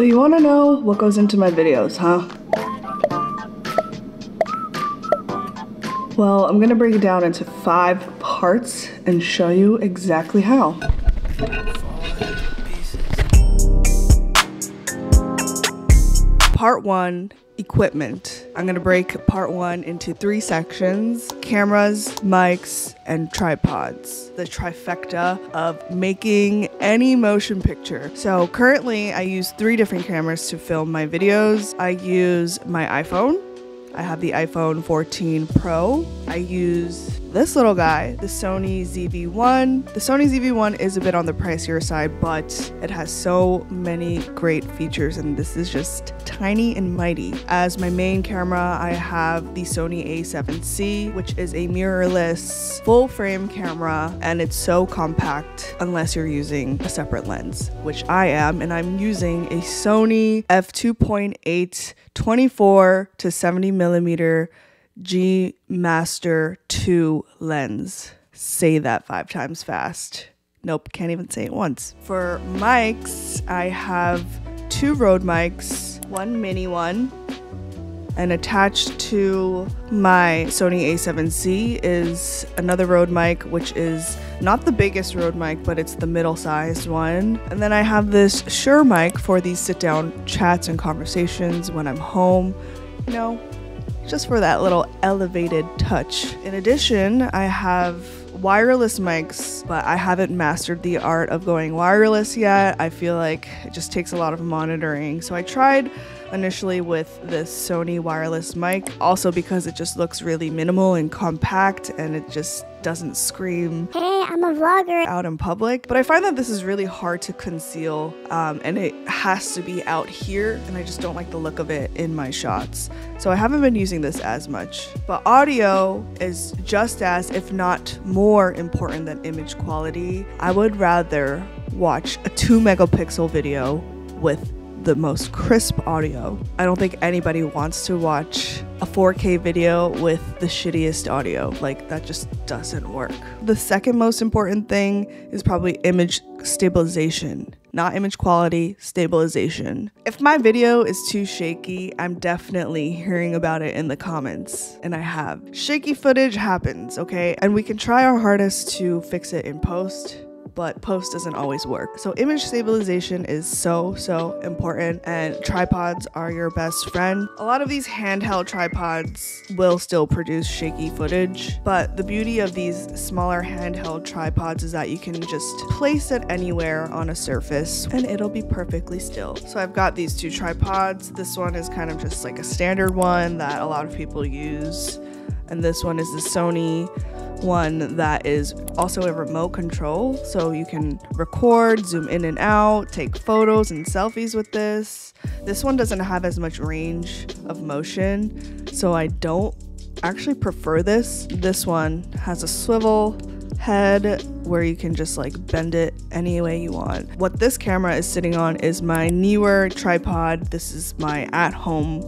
So you wanna know what goes into my videos, huh? Well, I'm gonna break it down into five parts and show you exactly how. Part one, equipment. I'm gonna break part one into three sections, cameras, mics, and tripods. The trifecta of making any motion picture. So currently I use three different cameras to film my videos. I use my iPhone, I have the iPhone 14 Pro. I use this little guy, the Sony ZV-1. The Sony ZV-1 is a bit on the pricier side, but it has so many great features and this is just tiny and mighty. As my main camera, I have the Sony a7C, which is a mirrorless full frame camera and it's so compact unless you're using a separate lens, which I am, and I'm using a Sony f2.8 24 to 70 millimeter G Master 2 lens. Say that five times fast. Nope, can't even say it once. For mics, I have two Rode mics, one mini one, and attached to my Sony a7C is another Rode mic, which is not the biggest Rode mic, but it's the middle sized one. And then I have this Shure mic for these sit down chats and conversations when I'm home. You know, just for that little elevated touch. In addition, I have wireless mics, but I haven't mastered the art of going wireless yet. I feel like it just takes a lot of monitoring. So I tried initially with this Sony wireless mic, also because it just looks really minimal and compact and it just doesn't scream hey i'm a vlogger. out in public. But i find that this is really hard to conceal um, and it has to be out here and i just don't like the look of it in my shots. So i haven't been using this as much. But audio is just as if not more important than image quality. I would rather watch a 2 megapixel video with the most crisp audio. I don't think anybody wants to watch a 4K video with the shittiest audio. Like, that just doesn't work. The second most important thing is probably image stabilization. Not image quality, stabilization. If my video is too shaky, I'm definitely hearing about it in the comments, and I have. Shaky footage happens, okay? And we can try our hardest to fix it in post but post doesn't always work. So image stabilization is so, so important and tripods are your best friend. A lot of these handheld tripods will still produce shaky footage, but the beauty of these smaller handheld tripods is that you can just place it anywhere on a surface and it'll be perfectly still. So I've got these two tripods. This one is kind of just like a standard one that a lot of people use. And this one is the Sony one that is also a remote control. So you can record, zoom in and out, take photos and selfies with this. This one doesn't have as much range of motion, so I don't actually prefer this. This one has a swivel head where you can just like bend it any way you want. What this camera is sitting on is my newer tripod. This is my at home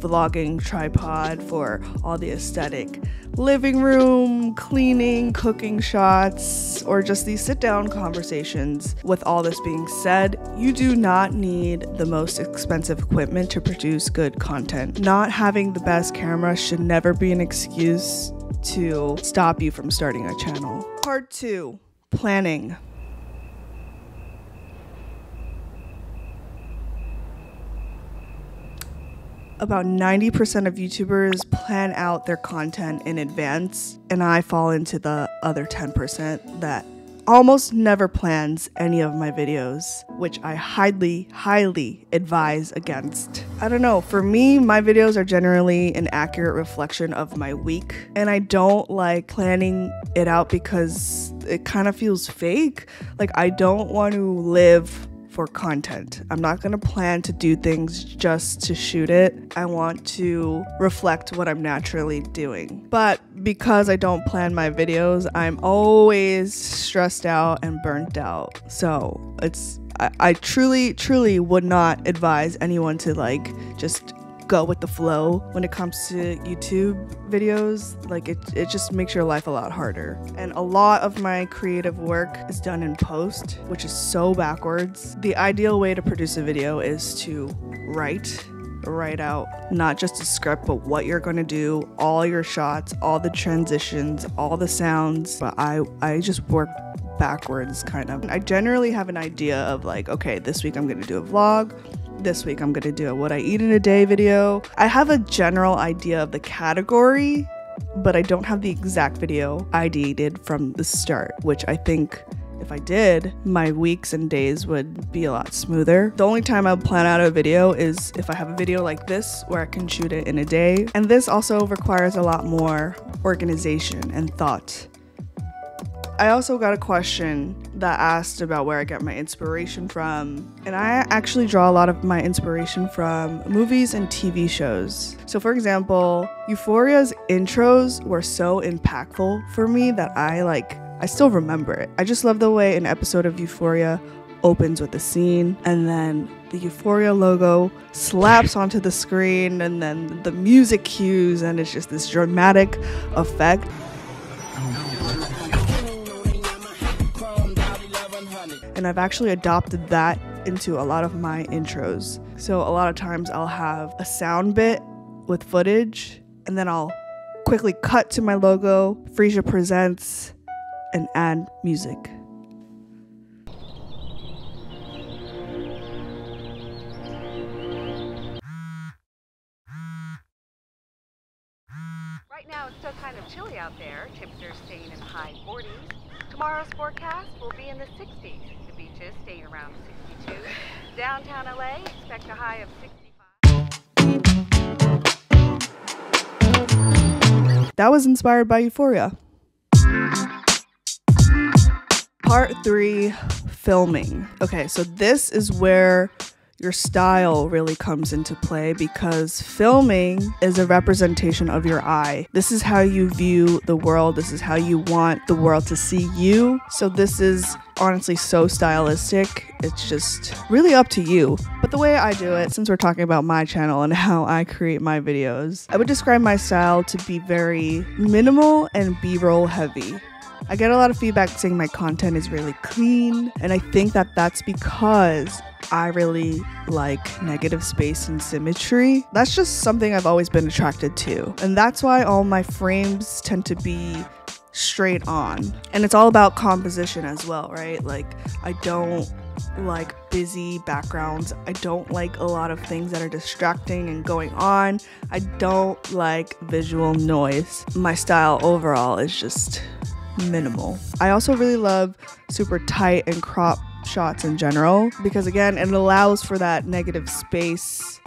vlogging tripod for all the aesthetic living room, cleaning, cooking shots, or just these sit down conversations. With all this being said, you do not need the most expensive equipment to produce good content. Not having the best camera should never be an excuse to stop you from starting a channel. Part two planning. about 90% of YouTubers plan out their content in advance, and I fall into the other 10% that almost never plans any of my videos, which I highly, highly advise against. I don't know, for me, my videos are generally an accurate reflection of my week, and I don't like planning it out because it kind of feels fake. Like, I don't want to live for content. I'm not gonna plan to do things just to shoot it. I want to reflect what I'm naturally doing. But because I don't plan my videos, I'm always stressed out and burnt out. So it's, I, I truly, truly would not advise anyone to like just go with the flow when it comes to YouTube videos. Like it, it just makes your life a lot harder. And a lot of my creative work is done in post, which is so backwards. The ideal way to produce a video is to write write out not just a script, but what you're gonna do, all your shots, all the transitions, all the sounds. But I, I just work backwards kind of. I generally have an idea of like, okay, this week I'm gonna do a vlog. This week I'm gonna do a what I eat in a day video. I have a general idea of the category, but I don't have the exact video ideated from the start, which I think if I did, my weeks and days would be a lot smoother. The only time I plan out a video is if I have a video like this where I can shoot it in a day. And this also requires a lot more organization and thought. I also got a question that asked about where I get my inspiration from. And I actually draw a lot of my inspiration from movies and TV shows. So, for example, Euphoria's intros were so impactful for me that I like, I still remember it. I just love the way an episode of Euphoria opens with a scene and then the Euphoria logo slaps onto the screen and then the music cues and it's just this dramatic effect. Oh, and I've actually adopted that into a lot of my intros. So a lot of times I'll have a sound bit with footage and then I'll quickly cut to my logo, Freesia Presents, and add music. Right now it's still kind of chilly out there. Temperatures staying in the high 40s. Tomorrow's forecast will be in the 60s. The beaches staying around 62. Downtown LA, expect a high of 65. That was inspired by Euphoria. Part three filming. Okay, so this is where your style really comes into play because filming is a representation of your eye. This is how you view the world, this is how you want the world to see you. So, this is honestly so stylistic. It's just really up to you. But the way I do it, since we're talking about my channel and how I create my videos, I would describe my style to be very minimal and B roll heavy. I get a lot of feedback saying my content is really clean, and I think that that's because I really like negative space and symmetry. That's just something I've always been attracted to. And that's why all my frames tend to be straight on. And it's all about composition as well, right? Like, I don't like busy backgrounds. I don't like a lot of things that are distracting and going on. I don't like visual noise. My style overall is just minimal. I also really love super tight and crop shots in general because again it allows for that negative space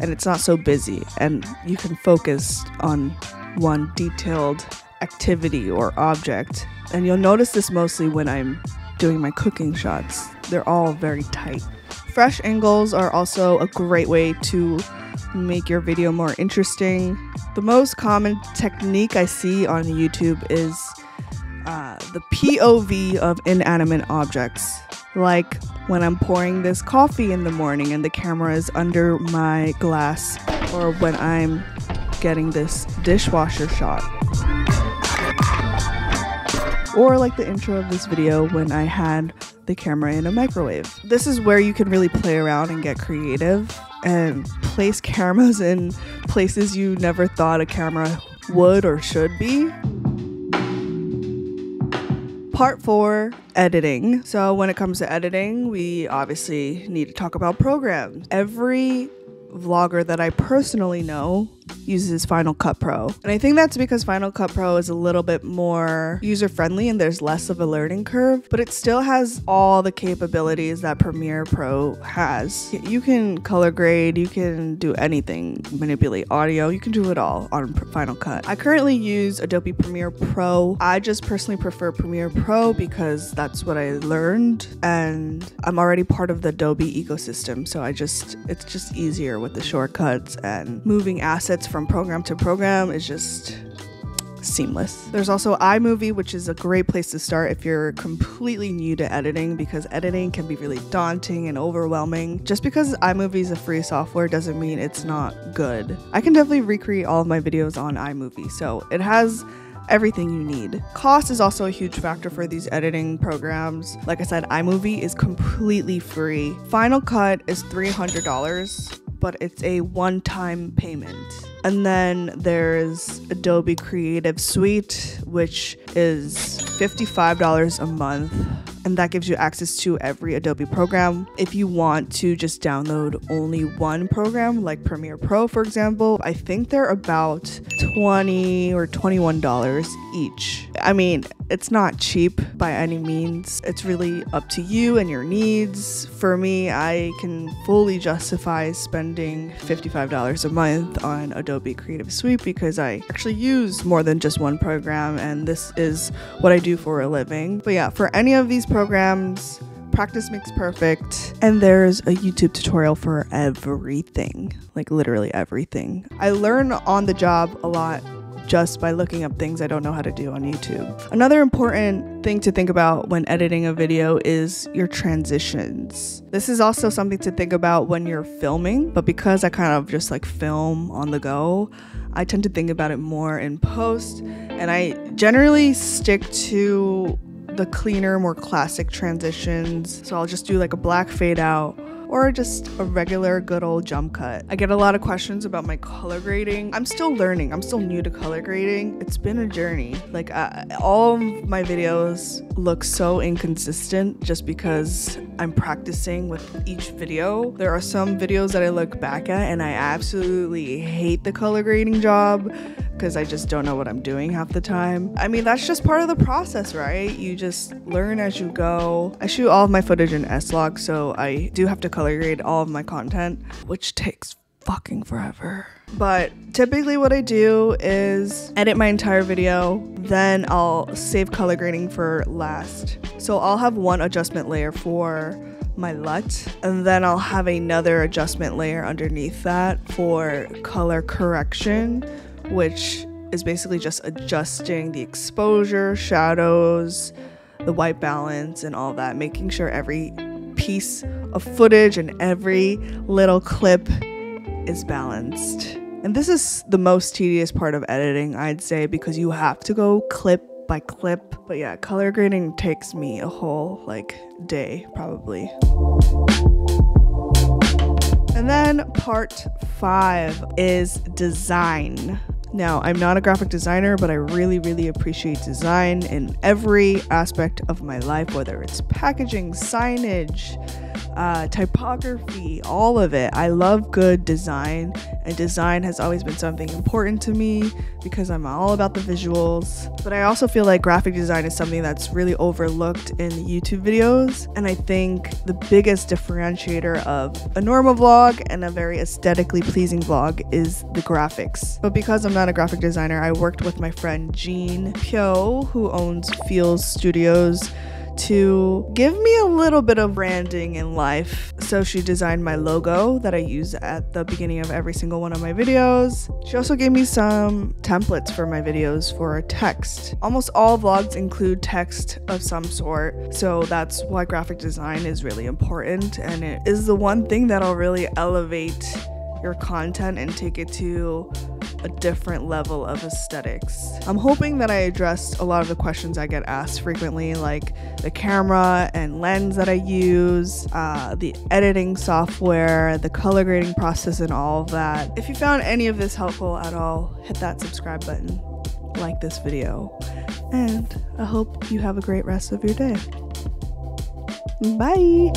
and it's not so busy and you can focus on one detailed activity or object. And you'll notice this mostly when I'm doing my cooking shots. They're all very tight. Fresh angles are also a great way to make your video more interesting. The most common technique I see on YouTube is uh, the POV of inanimate objects. Like when I'm pouring this coffee in the morning and the camera is under my glass, or when I'm getting this dishwasher shot. Or like the intro of this video when I had the camera in a microwave. This is where you can really play around and get creative and place cameras in places you never thought a camera would or should be. Part four editing. So, when it comes to editing, we obviously need to talk about programs. Every vlogger that I personally know uses Final Cut Pro. And I think that's because Final Cut Pro is a little bit more user friendly and there's less of a learning curve, but it still has all the capabilities that Premiere Pro has. You can color grade, you can do anything, manipulate audio, you can do it all on Final Cut. I currently use Adobe Premiere Pro. I just personally prefer Premiere Pro because that's what I learned and I'm already part of the Adobe ecosystem, so I just it's just easier with the shortcuts and moving assets from program to program is just seamless. There's also iMovie, which is a great place to start if you're completely new to editing because editing can be really daunting and overwhelming. Just because iMovie is a free software doesn't mean it's not good. I can definitely recreate all of my videos on iMovie, so it has everything you need. Cost is also a huge factor for these editing programs. Like I said, iMovie is completely free. Final Cut is $300, but it's a one time payment. And then there's Adobe Creative Suite, which is $55 a month and that gives you access to every Adobe program. If you want to just download only one program, like Premiere Pro, for example, I think they're about 20 or $21 each. I mean, it's not cheap by any means. It's really up to you and your needs. For me, I can fully justify spending $55 a month on Adobe Creative Suite because I actually use more than just one program and this is what I do for a living. But yeah, for any of these programs, practice makes perfect. And there's a YouTube tutorial for everything like literally everything. I learn on the job a lot just by looking up things I don't know how to do on YouTube. Another important thing to think about when editing a video is your transitions. This is also something to think about when you're filming, but because I kind of just like film on the go, I tend to think about it more in post, and I generally stick to the cleaner, more classic transitions. So I'll just do like a black fade out or just a regular good old jump cut. I get a lot of questions about my color grading. I'm still learning. I'm still new to color grading. It's been a journey. Like all of my videos look so inconsistent just because I'm practicing with each video. There are some videos that I look back at and I absolutely hate the color grading job because I just don't know what I'm doing half the time. I mean, that's just part of the process, right? You just learn as you go. I shoot all of my footage in S-Log, so I do have to color grade all of my content, which takes fucking forever. But typically what I do is edit my entire video, then I'll save color grading for last. So I'll have one adjustment layer for my LUT, and then I'll have another adjustment layer underneath that for color correction which is basically just adjusting the exposure, shadows, the white balance, and all that, making sure every piece of footage and every little clip is balanced. And this is the most tedious part of editing, I'd say, because you have to go clip by clip. But yeah, color grading takes me a whole like day probably. And then part five is design. Now, I'm not a graphic designer, but I really, really appreciate design in every aspect of my life, whether it's packaging, signage, uh, typography, all of it. I love good design, and design has always been something important to me because I'm all about the visuals. But I also feel like graphic design is something that's really overlooked in YouTube videos, and I think the biggest differentiator of a normal vlog and a very aesthetically pleasing vlog is the graphics. But because I'm not a graphic designer, I worked with my friend Jean Pyo, who owns Feels Studios to give me a little bit of branding in life. So she designed my logo that I use at the beginning of every single one of my videos. She also gave me some templates for my videos for text. Almost all vlogs include text of some sort, so that's why graphic design is really important and it is the one thing that'll really elevate your content and take it to a different level of aesthetics. I'm hoping that I addressed a lot of the questions I get asked frequently, like the camera and lens that I use, uh, the editing software, the color grading process, and all of that. If you found any of this helpful at all, hit that subscribe button, like this video, and I hope you have a great rest of your day. Bye!